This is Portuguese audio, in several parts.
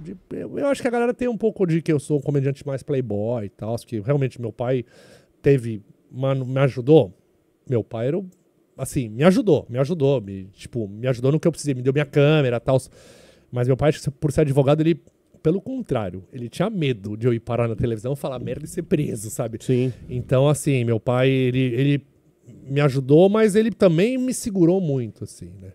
pouco de. Eu, acho que a galera tem um pouco de que eu sou um comediante mais playboy e tal. Que realmente meu pai teve. Mano, me ajudou. Meu pai era. Assim, me ajudou, me ajudou. Me, tipo, me ajudou no que eu precisei, me deu minha câmera e tal. Mas meu pai, por ser advogado, ele. Pelo contrário, ele tinha medo de eu ir parar na televisão, falar merda e ser preso, sabe? Sim. Então, assim, meu pai, ele, ele me ajudou, mas ele também me segurou muito, assim, né?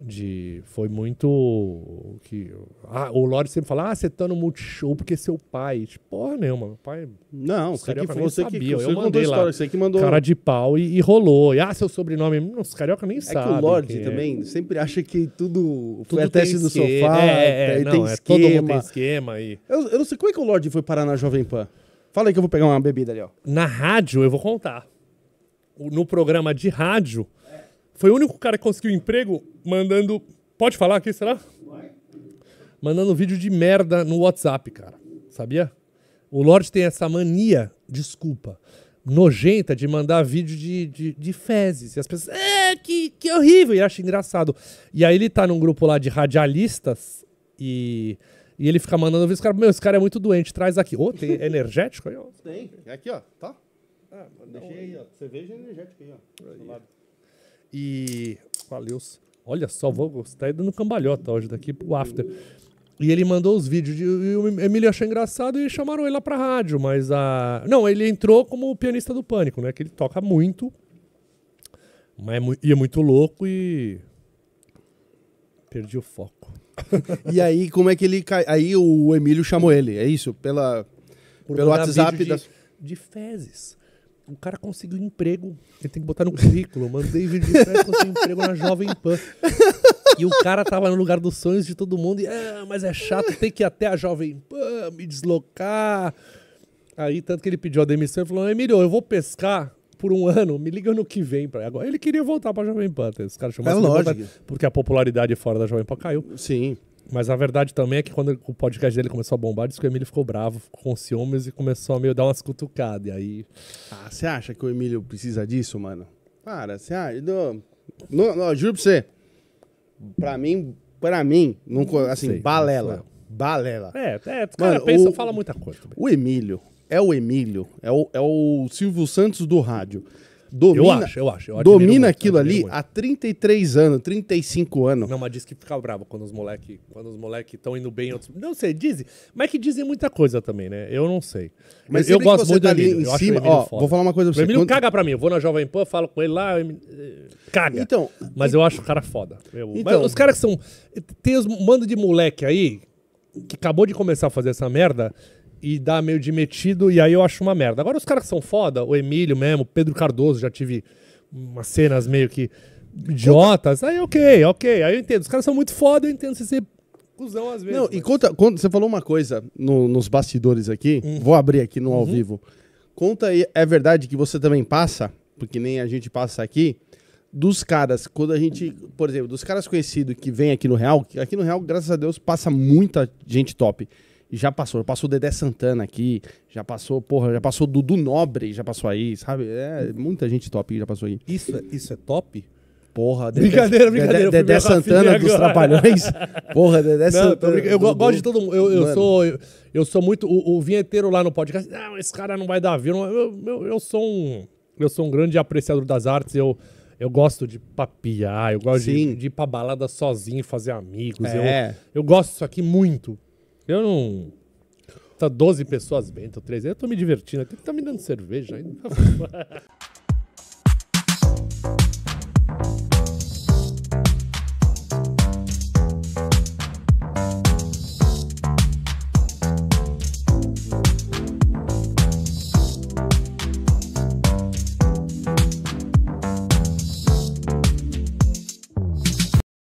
De, foi muito que ah, o Lorde sempre fala, ah, você tá no Multishow porque é seu pai. Tipo, porra nenhuma, meu pai, Não, você que, carioca nem você que, sabiam, você eu mandei lá. história, você que mandou. cara de pau e, e rolou. E, ah, seu sobrenome, os carioca nem é sabem. que o Lorde é. também sempre acha que tudo foi Tudo tem teste do esquema. sofá, é, é, aí não, tem é, todo mundo tem esquema. esquema e Eu, eu não sei como é que o Lorde foi parar na Jovem Pan. Fala aí que eu vou pegar uma bebida ali, ó. Na rádio, eu vou contar. No programa de rádio, foi o único cara que conseguiu emprego mandando. Pode falar aqui, será? Mandando vídeo de merda no WhatsApp, cara. Sabia? O Lorde tem essa mania, desculpa, nojenta de mandar vídeo de, de, de fezes. E as pessoas, é, que, que horrível, e acha engraçado. E aí ele tá num grupo lá de radialistas e, e ele fica mandando vídeo. Os caras, meu, esse cara é muito doente, traz aqui. Ô, tem energético aí, ó. Tem. Aqui, ó. Tá? Deixei aí, ó. Cerveja energética aí, ó. Do lado. E. Valeu. Olha só, vou gostar dando cambalhota hoje daqui pro after. E ele mandou os vídeos de, e o Emílio achou engraçado e chamaram ele lá pra rádio, mas a. Não, ele entrou como pianista do pânico, né? Que ele toca muito. Mas é mu- e é muito louco e. Perdi o foco. E aí, como é que ele cai? Aí o Emílio chamou ele, é isso? Pela, Por pelo WhatsApp da... de, de fezes. O cara conseguiu emprego. Ele tem que botar no currículo. Mandei vídeo de fezes, consegui emprego na Jovem Pan. E o cara tava no lugar dos sonhos de todo mundo. E, ah, mas é chato ter que ir até a Jovem Pan, me deslocar. Aí, tanto que ele pediu a demissão e falou: Emílio, eu vou pescar por um ano, me liga no que vem. Pra... Agora, ele queria voltar pra Jovem Pan. Os caras chamaram É de lógico. voltar, Porque a popularidade fora da Jovem Pan caiu. Sim. Mas a verdade também é que quando o podcast dele começou a bombar, disse que o Emílio ficou bravo, ficou com ciúmes e começou a meio dar umas cutucadas. E aí. Ah, você acha que o Emílio precisa disso, mano? Para, você acha? Não, não, juro pra você. Pra mim, pra mim, não, assim, sei, balela. não Balela. É, é, o cara Mano, pensa, o- fala muita coisa também. O Emílio é o Emílio, é o, é o Silvio Santos do rádio. Domina, Eu acho, eu acho. Eu domina muito, aquilo ali muito. há 33 anos, 35 anos. Não, mas diz que fica bravo quando os moleque quando os moleque estão indo bem em outros. Não sei, dizem. Mas é que dizem muita coisa também, né? Eu não sei. Mas eu, eu gosto muito tá ali Emílio. em eu acho o cima. Ó, foda. vou falar uma coisa pra O você. Emílio Quando- caga pra mim. Eu vou na Jovem Pan, falo com ele lá, o Emílio, eh, caga. Então, Mas eu acho o cara foda. Eu- Então- mas os caras que são. Tem os mando de moleque aí que acabou de começar a fazer essa merda e dá meio de metido, e aí eu acho uma merda. Agora os caras que são foda, o Emílio mesmo, o Pedro Cardoso, já tive umas cenas meio que idiotas. Aí ok, ok. Aí eu entendo. Os caras são muito foda, eu entendo você ser cuzão às vezes. Não, e mas- conta, conta, você falou uma coisa no- nos bastidores aqui, Hum. vou abrir aqui no Uhum. ao vivo. Conta aí, é verdade que você também passa, porque nem a gente passa aqui, dos caras, quando a gente, por exemplo, dos caras conhecidos que vem aqui no Real, aqui no Real, graças a Deus, passa muita gente top. Já passou, já passou o Dedé Santana aqui, já passou, porra, já passou Dudu Nobre, já passou aí, sabe? É, muita gente top que já passou aí. Isso, é, isso é top? Porra, Dedé, Brincadeira, brincadeira, Dedé, Dedé Santana dos. Trapalhões. Porra, Dedé Não, Santana. eu Dudu. gosto de todo mundo. Eu, eu sou, eu, eu sou muito. O, o vinheteiro lá no podcast. Não, esse cara não vai dar view. não- Eu, eu, eu sou um. Eu sou um grande apreciador das artes. Eu, eu gosto de papiar. Eu gosto de, de ir pra balada sozinho, fazer amigos. É. Eu, eu gosto disso aqui muito. Eu não. Tá 12 pessoas bem, tô 13. Eu tô me divertindo aqui. Tá me dando cerveja ainda.